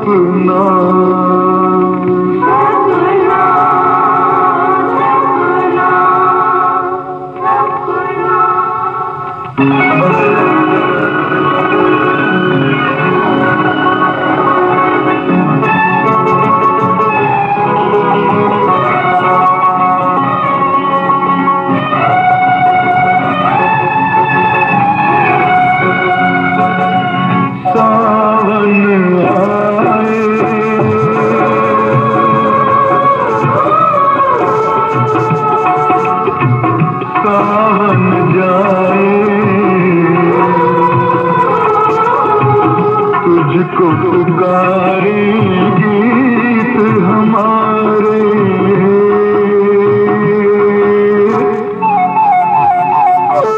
अपना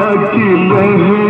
अखिल है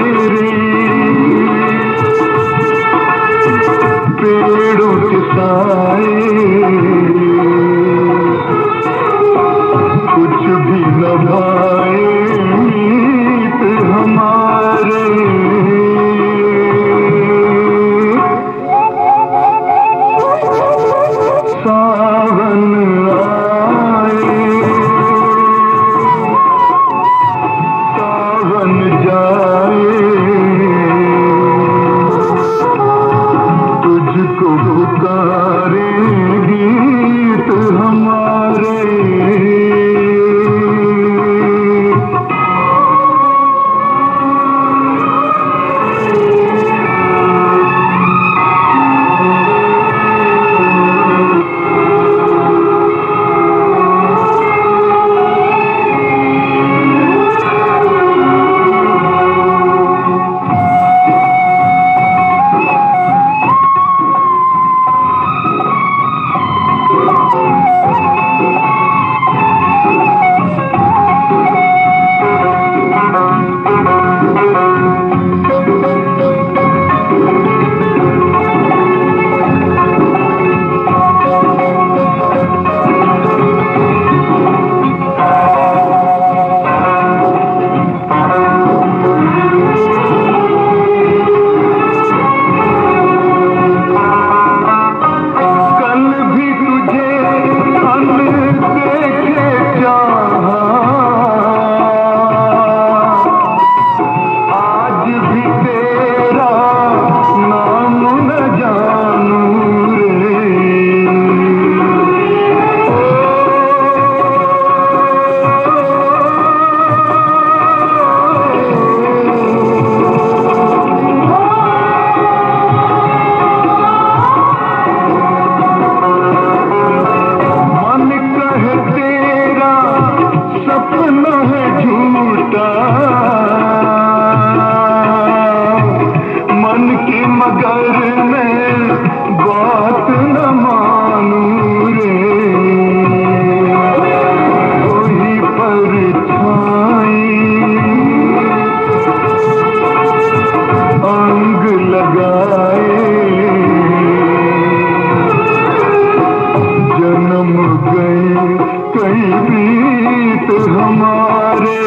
हमारे